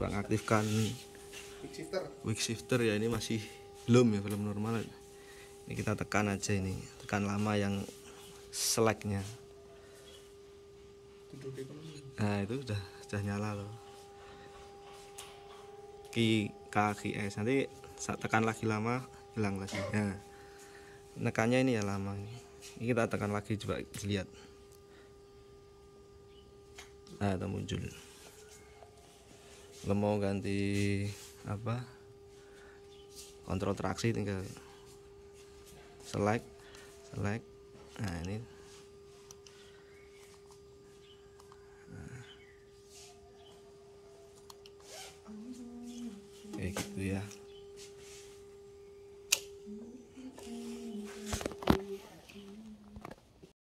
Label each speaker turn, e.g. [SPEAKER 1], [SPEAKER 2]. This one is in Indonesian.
[SPEAKER 1] coba ngaktifkan
[SPEAKER 2] quick shifter.
[SPEAKER 1] quick shifter ya ini masih belum ya belum normal. Ini kita tekan aja ini tekan lama yang seleknya. Nah itu udah sudah nyala loh. Ki kaki S. Nanti saat tekan lagi lama hilang lagi. Nah nekannya ini ya lama ini. Ini kita tekan lagi coba dilihat. Nah itu muncul kalau mau ganti apa kontrol traksi tinggal select select. Nah ini. Kayak gitu ya